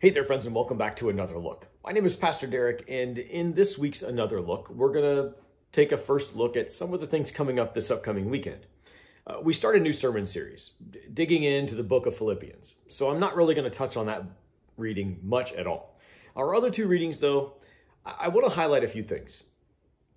Hey there, friends, and welcome back to Another Look. My name is Pastor Derek, and in this week's Another Look, we're going to take a first look at some of the things coming up this upcoming weekend. Uh, we start a new sermon series, digging into the book of Philippians. So I'm not really going to touch on that reading much at all. Our other two readings, though, I, I want to highlight a few things.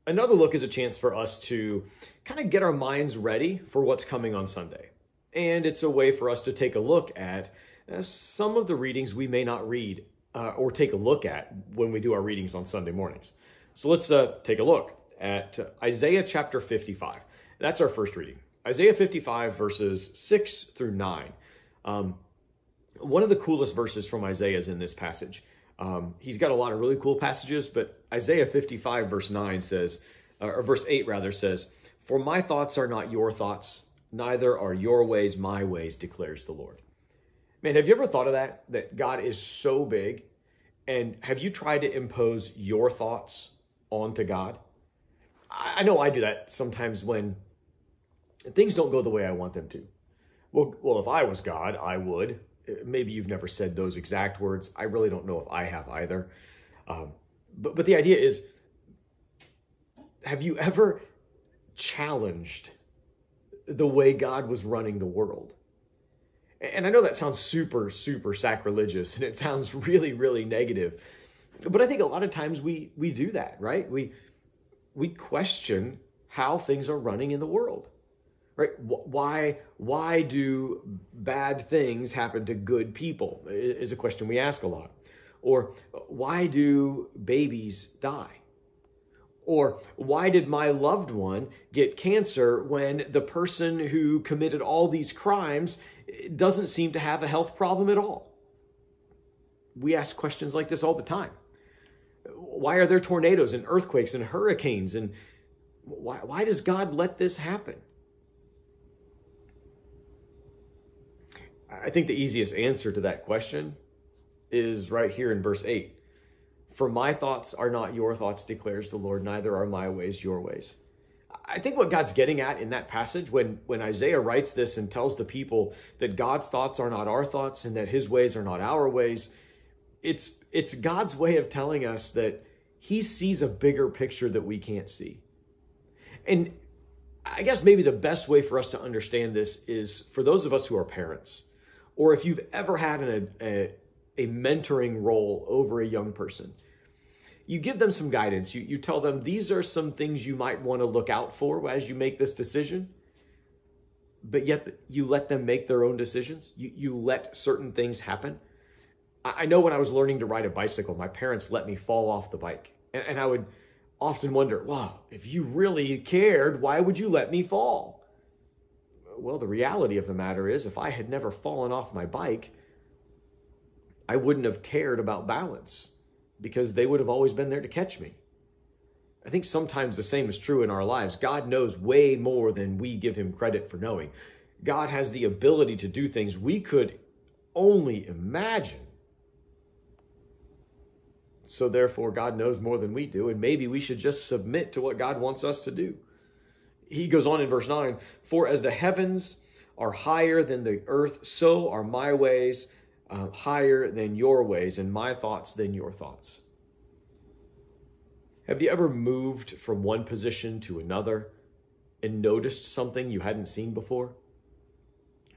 Another Look is a chance for us to kind of get our minds ready for what's coming on Sunday. And it's a way for us to take a look at some of the readings we may not read uh, or take a look at when we do our readings on Sunday mornings. So let's uh, take a look at Isaiah chapter 55. That's our first reading. Isaiah 55, verses 6 through 9. Um, one of the coolest verses from Isaiah is in this passage. Um, he's got a lot of really cool passages, but Isaiah 55, verse 9 says, or verse 8 rather says, For my thoughts are not your thoughts, neither are your ways my ways, declares the Lord. Man, have you ever thought of that? That God is so big. And have you tried to impose your thoughts onto God? I know I do that sometimes when things don't go the way I want them to. Well, well, if I was God, I would. Maybe you've never said those exact words. I really don't know if I have either. Um, but but the idea is, have you ever challenged the way God was running the world? And I know that sounds super, super sacrilegious and it sounds really, really negative. But I think a lot of times we we do that, right? We we question how things are running in the world. Right? Why why do bad things happen to good people? Is a question we ask a lot. Or why do babies die? Or why did my loved one get cancer when the person who committed all these crimes doesn't seem to have a health problem at all? We ask questions like this all the time. Why are there tornadoes and earthquakes and hurricanes? And why, why does God let this happen? I think the easiest answer to that question is right here in verse 8. For my thoughts are not your thoughts, declares the Lord, neither are my ways your ways. I think what God's getting at in that passage when, when Isaiah writes this and tells the people that God's thoughts are not our thoughts and that his ways are not our ways, it's it's God's way of telling us that he sees a bigger picture that we can't see. And I guess maybe the best way for us to understand this is for those of us who are parents, or if you've ever had an, a, a mentoring role over a young person you give them some guidance. You, you tell them these are some things you might want to look out for as you make this decision, but yet you let them make their own decisions. You, you let certain things happen. I, I know when I was learning to ride a bicycle, my parents let me fall off the bike. And, and I would often wonder, wow, if you really cared, why would you let me fall? Well, the reality of the matter is, if I had never fallen off my bike, I wouldn't have cared about balance because they would have always been there to catch me. I think sometimes the same is true in our lives. God knows way more than we give him credit for knowing. God has the ability to do things we could only imagine. So therefore, God knows more than we do, and maybe we should just submit to what God wants us to do. He goes on in verse 9, For as the heavens are higher than the earth, so are my ways uh, higher than your ways and my thoughts than your thoughts. Have you ever moved from one position to another and noticed something you hadn't seen before?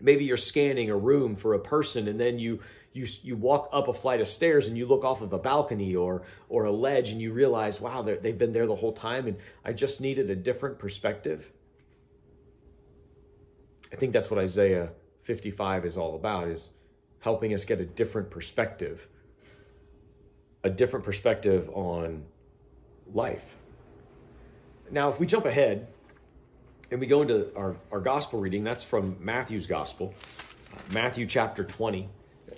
Maybe you're scanning a room for a person and then you you you walk up a flight of stairs and you look off of a balcony or or a ledge and you realize, wow, they've been there the whole time and I just needed a different perspective. I think that's what Isaiah 55 is all about is helping us get a different perspective, a different perspective on life. Now, if we jump ahead and we go into our, our gospel reading, that's from Matthew's gospel, uh, Matthew chapter 20.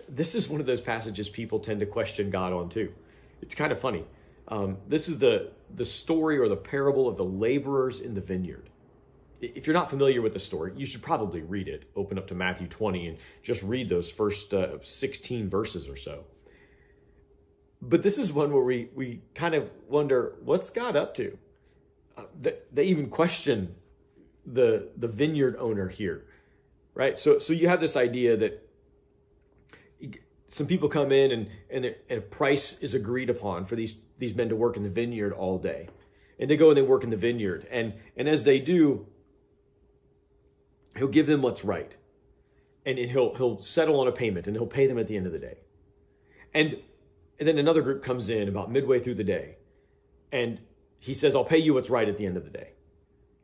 This is one of those passages people tend to question God on too. It's kind of funny. Um, this is the, the story or the parable of the laborers in the vineyard if you're not familiar with the story, you should probably read it. Open up to Matthew 20 and just read those first uh, 16 verses or so. But this is one where we, we kind of wonder, what's God up to? Uh, they, they even question the, the vineyard owner here, right? So, so you have this idea that some people come in and, and, and a price is agreed upon for these, these men to work in the vineyard all day. And they go and they work in the vineyard. And, and as they do, he'll give them what's right. And, and he'll, he'll settle on a payment and he'll pay them at the end of the day. And, and then another group comes in about midway through the day. And he says, I'll pay you what's right at the end of the day.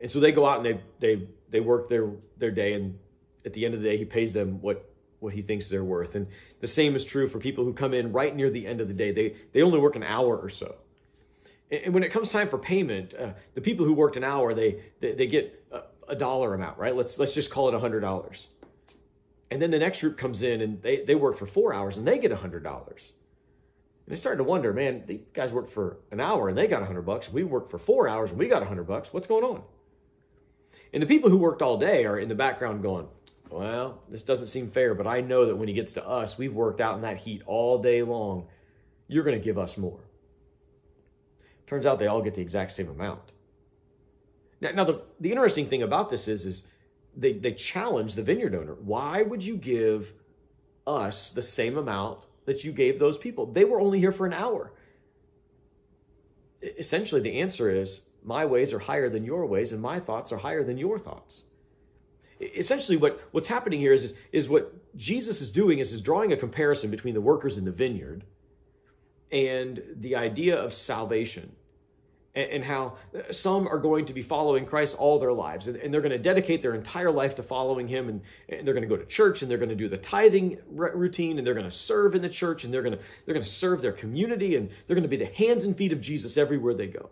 And so they go out and they, they, they work their, their day. And at the end of the day, he pays them what what he thinks they're worth. And the same is true for people who come in right near the end of the day. They, they only work an hour or so. And, when it comes time for payment, uh, the people who worked an hour, they, they, they get a, a, dollar amount, right? Let's, let's just call it $100. And then the next group comes in and they, they work for four hours and they get $100. And they started to wonder, man, these guys worked for an hour and they got 100 bucks. We worked for four hours and we got 100 bucks. What's going on? And the people who worked all day are in the background going, well, this doesn't seem fair, but I know that when he gets to us, we've worked out in that heat all day long. You're going to give us more. Turns out they all get the exact same amount. Now, now the, the interesting thing about this is, is they, they challenge the vineyard owner. Why would you give us the same amount that you gave those people? They were only here for an hour. Essentially, the answer is my ways are higher than your ways, and my thoughts are higher than your thoughts essentially what, what's happening here is, is, is what Jesus is doing is, is drawing a comparison between the workers in the vineyard and the idea of salvation and, how uh, some are going to be following Christ all their lives and, they're going to dedicate their entire life to following him and, and they're going to go to church and they're going to do the tithing routine and they're going to serve in the church and they're going to they're going to serve their community and they're going to be the hands and feet of Jesus everywhere they go.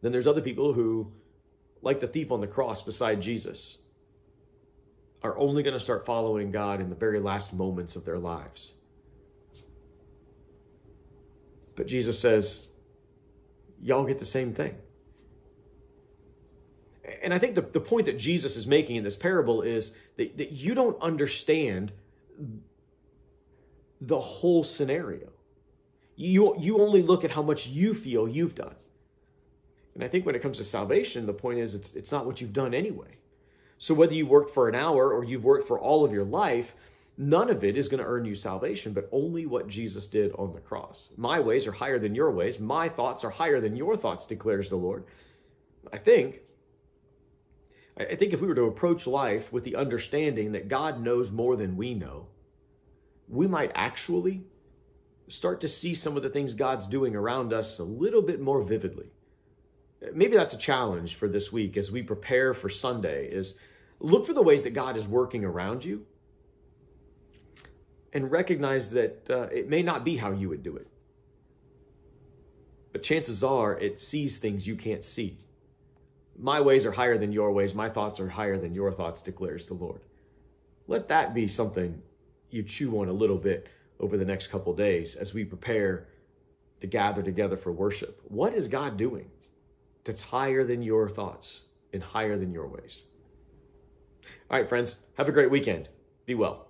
Then there's other people who like the thief on the cross beside Jesus, are only going to start following God in the very last moments of their lives. But Jesus says, y'all get the same thing. And I think the, the point that Jesus is making in this parable is that, that you don't understand the whole scenario. You, you only look at how much you feel you've done. And I think when it comes to salvation, the point is it's, it's not what you've done anyway. So whether you worked for an hour or you've worked for all of your life, none of it is going to earn you salvation, but only what Jesus did on the cross. My ways are higher than your ways. My thoughts are higher than your thoughts, declares the Lord. I think, I think if we were to approach life with the understanding that God knows more than we know, we might actually start to see some of the things God's doing around us a little bit more vividly maybe that's a challenge for this week as we prepare for Sunday is look for the ways that God is working around you and recognize that uh, it may not be how you would do it. But chances are it sees things you can't see. My ways are higher than your ways. My thoughts are higher than your thoughts, declares the Lord. Let that be something you chew on a little bit over the next couple days as we prepare to gather together for worship. What is God doing? that's higher than your thoughts and higher than your ways. All right, friends, have a great weekend. Be well.